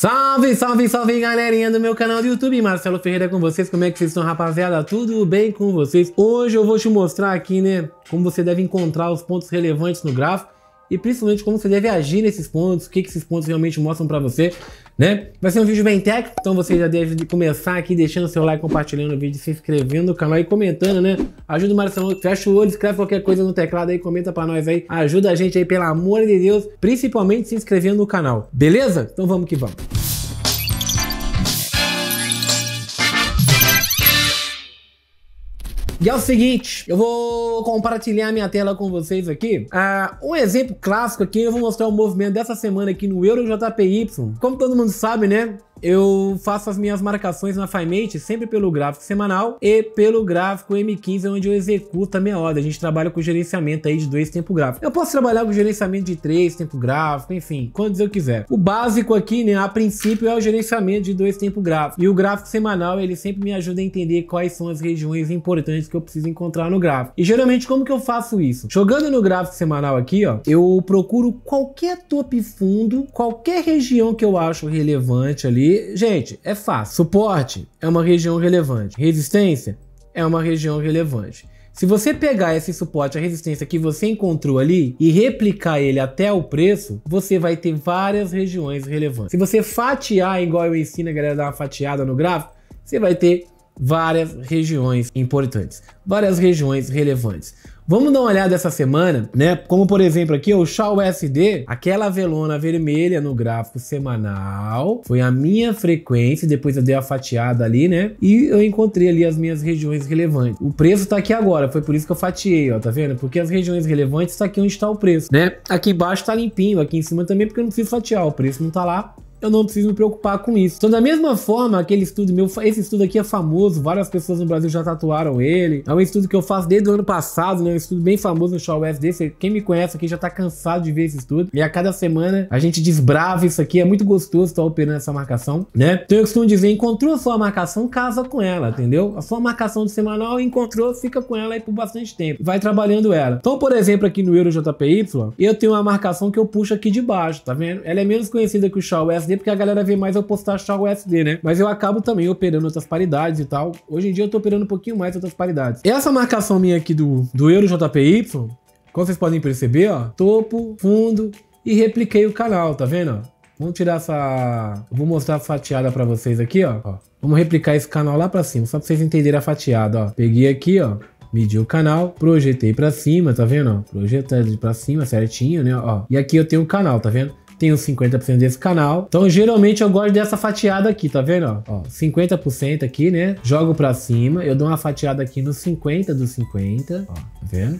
Salve, salve, salve galerinha do meu canal do YouTube, Marcelo Ferreira com vocês, como é que vocês estão rapaziada? Tudo bem com vocês? Hoje eu vou te mostrar aqui, né, como você deve encontrar os pontos relevantes no gráfico e principalmente como você deve agir nesses pontos, o que, que esses pontos realmente mostram para você, né? Vai ser um vídeo bem técnico, então você já deve começar aqui deixando seu like, compartilhando o vídeo, se inscrevendo no canal e comentando, né? Ajuda o Marcelo, fecha o olho, escreve qualquer coisa no teclado aí, comenta para nós aí, ajuda a gente aí, pelo amor de Deus, principalmente se inscrevendo no canal, beleza? Então vamos que vamos. E é o seguinte, eu vou compartilhar minha tela com vocês aqui. Ah, um exemplo clássico aqui, eu vou mostrar o movimento dessa semana aqui no EuroJPY. Como todo mundo sabe, né? Eu faço as minhas marcações na FiMate sempre pelo gráfico semanal e pelo gráfico M15, onde eu executo a minha ordem. A gente trabalha com gerenciamento aí de dois tempo gráfico. Eu posso trabalhar com gerenciamento de três tempo gráfico, enfim, quantos eu quiser. O básico aqui, né, a princípio é o gerenciamento de dois tempo gráfico. E o gráfico semanal, ele sempre me ajuda a entender quais são as regiões importantes que eu preciso encontrar no gráfico. E geralmente, como que eu faço isso? Jogando no gráfico semanal aqui, ó, eu procuro qualquer top fundo, qualquer região que eu acho relevante ali, gente, é fácil. Suporte é uma região relevante. Resistência é uma região relevante. Se você pegar esse suporte, a resistência que você encontrou ali e replicar ele até o preço, você vai ter várias regiões relevantes. Se você fatiar, igual eu ensino a galera dar uma fatiada no gráfico, você vai ter várias regiões importantes, várias regiões relevantes. Vamos dar uma olhada essa semana, né? Como por exemplo aqui o Shaw SD, aquela velona vermelha no gráfico semanal, foi a minha frequência, depois eu dei a fatiada ali, né? E eu encontrei ali as minhas regiões relevantes. O preço tá aqui agora, foi por isso que eu fatiei, ó, tá vendo? Porque as regiões relevantes tá aqui onde está o preço, né? Aqui embaixo tá limpinho, aqui em cima também porque eu não preciso fatiar, o preço não tá lá, eu não preciso me preocupar com isso. Então, da mesma forma, aquele estudo meu, esse estudo aqui é famoso, várias pessoas no Brasil já tatuaram ele. É um estudo que eu faço desde o ano passado, né? Um estudo bem famoso no Shaw SD. Quem me conhece aqui já tá cansado de ver esse estudo. E a cada semana a gente desbrava isso aqui. É muito gostoso estar operando essa marcação, né? Então eu costumo dizer, encontrou a sua marcação, casa com ela, entendeu? A sua marcação de semanal encontrou, fica com ela aí por bastante tempo. Vai trabalhando ela. Então, por exemplo, aqui no EuroJPY, eu tenho uma marcação que eu puxo aqui de baixo, tá vendo? Ela é menos conhecida que o Shaw Porque a galera vê mais eu postar Shaw USD, né? Mas eu acabo também operando outras paridades e tal. Hoje em dia eu tô operando um pouquinho mais outras paridades. Essa marcação minha aqui do, do Euro JPY, como vocês podem perceber, ó, topo, fundo e repliquei o canal, tá vendo? Vamos tirar essa... vou mostrar a fatiada pra vocês aqui, ó. ó. Vamos replicar esse canal lá pra cima, só pra vocês entenderem a fatiada, ó. Peguei aqui, ó medi o canal, projetei para cima, tá vendo? Ó, projetando para cima certinho, né? Ó, e aqui eu tenho o canal, tá vendo? Tenho 50% desse canal. Então, geralmente eu gosto dessa fatiada aqui, tá vendo? Ó, 50% aqui, né? Jogo pra cima, eu dou uma fatiada aqui no 50 dos 50, ó,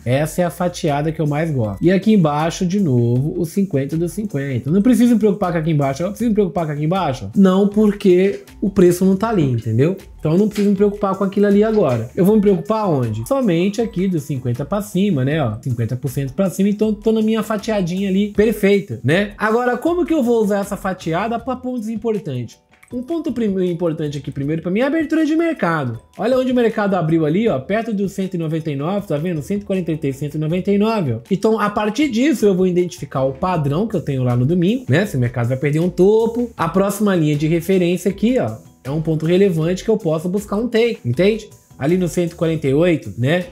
Essa é a fatiada que eu mais gosto. E aqui embaixo, de novo, os 50 dos 50. Não preciso me preocupar com aqui embaixo. Eu preciso me preocupar com aqui embaixo? Não, porque o preço não tá ali, entendeu? Então eu não preciso me preocupar com aquilo ali agora. Eu vou me preocupar onde? Somente aqui dos 50 para cima, né? Ó, 50% para cima, então tô na minha fatiadinha ali perfeita, né? Agora, como que eu vou usar essa fatiada para pontos importantes? Um ponto importante aqui primeiro para mim é a abertura de mercado. Olha onde o mercado abriu ali, ó, perto dos 199, tá vendo? 143, 199. Ó. Então, a partir disso, eu vou identificar o padrão que eu tenho lá no domingo, né? Se o mercado vai perder um topo, a próxima linha de referência aqui, ó, é um ponto relevante que eu posso buscar um take, entende? Ali no 148, né?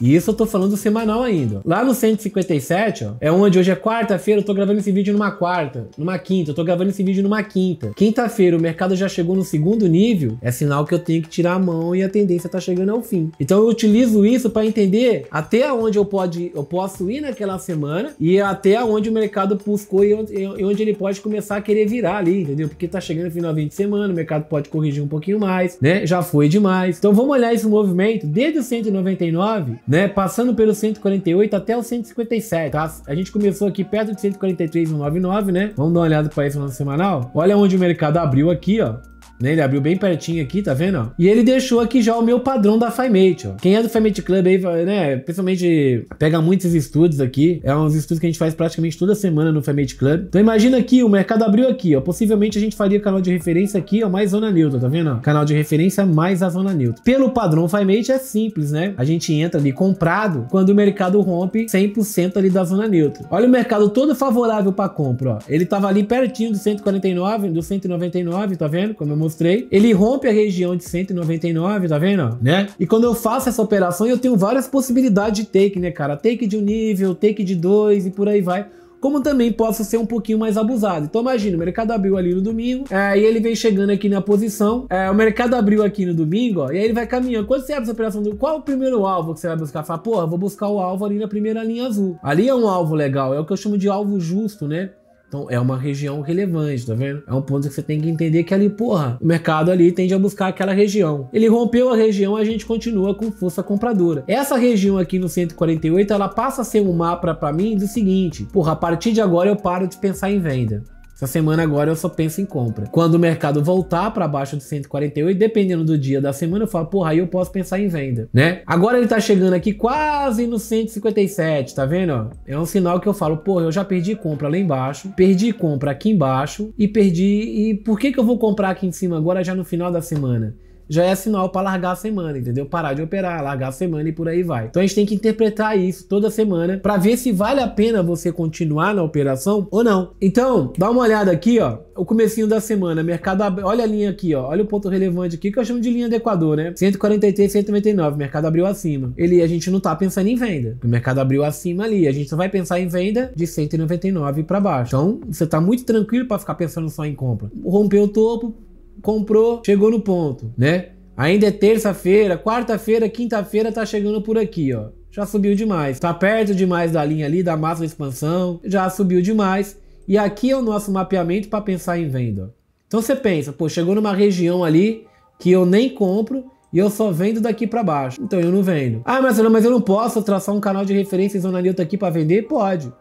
E isso eu tô falando semanal ainda. Lá no 157, ó, é onde hoje é quarta-feira, eu tô gravando esse vídeo numa quarta, numa quinta, eu tô gravando esse vídeo numa quinta. Quinta-feira o mercado já chegou no segundo nível, é sinal que eu tenho que tirar a mão e a tendência tá chegando ao fim. Então eu utilizo isso para entender até onde eu, pode, eu posso ir naquela semana e até onde o mercado buscou e onde ele pode começar a querer virar ali, entendeu? Porque tá chegando no final de semana, o mercado pode corrigir um pouquinho mais, né? Já foi demais. Então vamos olhar esse movimento desde o 199 né? Passando pelo 148 até o 157, tá? A gente começou aqui perto de 143,199, né? Vamos dar uma olhada para esse no semanal. Olha onde o mercado abriu aqui, ó. Né? Ele abriu bem pertinho aqui, tá vendo? E ele deixou aqui já o meu padrão da FiMate, ó. Quem é do FiMate Club aí, né, principalmente pega muitos estudos aqui. É uns estudos que a gente faz praticamente toda semana no FiMate Club. Então imagina aqui, o mercado abriu aqui, ó. Possivelmente a gente faria canal de referência aqui, ó, mais zona neutra, tá vendo? Canal de referência mais a zona neutra. Pelo padrão FiMate é simples, né? A gente entra ali comprado quando o mercado rompe 100% ali da zona neutra. Olha o mercado todo favorável para compra, ó. Ele tava ali pertinho do 149, do 199, tá vendo? Como eu mostrei. Ele rompe a região de 199, tá vendo? Né? E quando eu faço essa operação, eu tenho várias possibilidades de take, né, cara? Take de um nível, take de dois e por aí vai como também posso ser um pouquinho mais abusado. Então imagina, o mercado abriu ali no domingo, é, e ele vem chegando aqui na posição, é, o mercado abriu aqui no domingo, ó, e aí ele vai caminhando. Quando você abre essa operação, do, qual é o primeiro alvo que você vai buscar? Fala, porra, vou buscar o alvo ali na primeira linha azul. Ali é um alvo legal, é o que eu chamo de alvo justo, né? Então é uma região relevante, tá vendo? É um ponto que você tem que entender que ali, porra, o mercado ali tende a buscar aquela região. Ele rompeu a região, a gente continua com força compradora. Essa região aqui no 148, ela passa a ser um mapa para mim do seguinte: porra, a partir de agora eu paro de pensar em venda. Essa semana agora eu só penso em compra. Quando o mercado voltar para baixo de 148, dependendo do dia da semana, eu falo, porra, aí eu posso pensar em venda, né? Agora ele tá chegando aqui quase no 157, tá vendo? É um sinal que eu falo, porra, eu já perdi compra lá embaixo, perdi compra aqui embaixo e perdi. E por que que eu vou comprar aqui em cima agora já no final da semana? Já é sinal para largar a semana, entendeu? Parar de operar, largar a semana e por aí vai. Então a gente tem que interpretar isso toda semana para ver se vale a pena você continuar na operação ou não. Então, dá uma olhada aqui, ó, o comecinho da semana, mercado, olha a linha aqui, ó, olha o ponto relevante aqui que eu chamo de linha de Equador, né? 143, 199, mercado abriu acima. Ele, a gente não tá pensando em venda. O mercado abriu acima ali, a gente só vai pensar em venda de 199 para baixo. Então, você tá muito tranquilo para ficar pensando só em compra. Rompeu o topo, comprou, chegou no ponto, né? Ainda é terça-feira, quarta-feira, quinta-feira tá chegando por aqui, ó. Já subiu demais. Tá perto demais da linha ali, da máxima expansão. Já subiu demais. E aqui é o nosso mapeamento para pensar em venda. Então você pensa, pô, chegou numa região ali que eu nem compro e eu só vendo daqui para baixo. Então eu não vendo. Ah, mas, mas eu não posso traçar um canal de referência em zona neutra aqui para vender? Pode.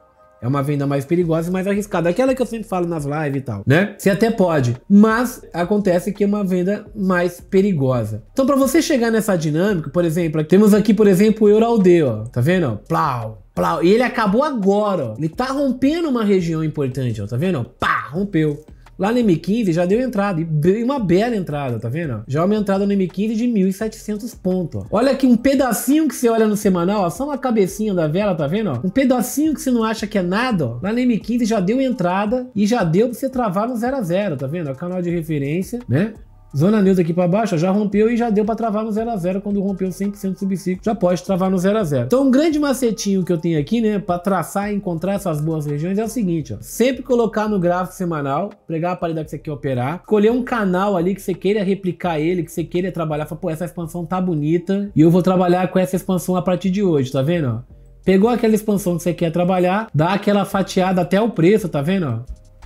É uma venda mais perigosa e mais arriscada. Aquela que eu sempre falo nas lives e tal, né? Você até pode, mas acontece que é uma venda mais perigosa. Então, para você chegar nessa dinâmica, por exemplo, temos aqui, por exemplo, o Euralde, ó. Tá vendo? Plau, plau. E ele acabou agora, ó. Ele tá rompendo uma região importante, ó. Tá vendo? Pá, rompeu. Lá no M15 já deu entrada, e uma bela entrada, tá vendo? Já uma entrada no M15 de 1.700 pontos. Olha aqui um pedacinho que você olha no semanal, ó, só uma cabecinha da vela, tá vendo? Um pedacinho que você não acha que é nada, ó. Lá no M15 já deu entrada e já deu pra você travar no 0 a 0 tá vendo? É o canal de referência, né? Zona neutra aqui para baixo, já rompeu e já deu para travar no 0 a 0 quando rompeu 100% do subciclo, já pode travar no 0 a 0 Então, um grande macetinho que eu tenho aqui, né, para traçar e encontrar essas boas regiões é o seguinte, ó, sempre colocar no gráfico semanal, pegar a paridade que você quer operar, escolher um canal ali que você queira replicar ele, que você queira trabalhar, fala, pô, essa expansão tá bonita e eu vou trabalhar com essa expansão a partir de hoje, tá vendo, ó? Pegou aquela expansão que você quer trabalhar, dá aquela fatiada até o preço, tá vendo, ó?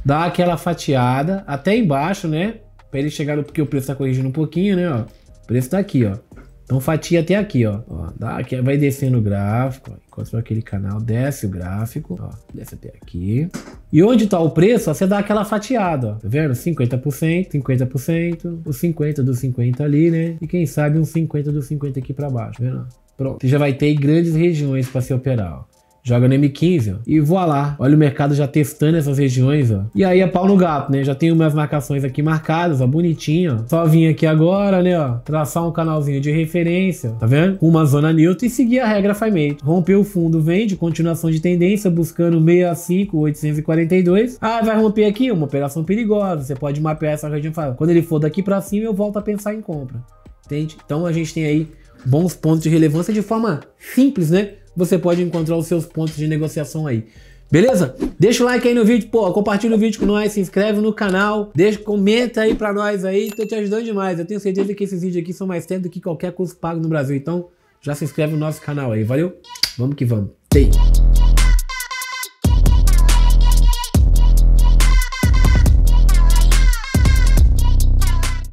Dá aquela fatiada até embaixo, né? Para ele chegar no. Porque o preço tá corrigindo um pouquinho, né? Ó. O preço tá aqui, ó. Então fatia até aqui, ó. ó dá, aqui, vai descendo o gráfico. Ó. Encontrou aquele canal, desce o gráfico. Ó, desce até aqui. E onde tá o preço, ó, você dá aquela fatiada, ó. Tá vendo? 50%, 50%, os 50 dos 50 ali, né? E quem sabe uns 50 dos 50 aqui para baixo, tá vendo? Pronto. Você já vai ter grandes regiões para se operar, ó joga no M15, ó, e voa lá. Olha o mercado já testando essas regiões, ó. E aí é pau no gato, né? Já tem umas marcações aqui marcadas, ó, bonitinho, ó. Só vim aqui agora, né, ó, traçar um canalzinho de referência, tá vendo? Uma zona neutra e seguir a regra FiMate. Rompeu o fundo, vende, continuação de tendência, buscando 65, 842. Ah, vai romper aqui, uma operação perigosa. Você pode mapear essa região. Quando ele for daqui para cima, eu volto a pensar em compra. Entende? Então a gente tem aí bons pontos de relevância de forma simples, né? Você pode encontrar os seus pontos de negociação aí. Beleza? Deixa o like aí no vídeo, pô, compartilha o vídeo com nós, se inscreve no canal, deixa, comenta aí pra nós aí, tô te ajudando demais. Eu tenho certeza que esses vídeos aqui são mais tempo do que qualquer curso pago no Brasil, então já se inscreve no nosso canal aí, valeu? Vamos que vamos. Tem.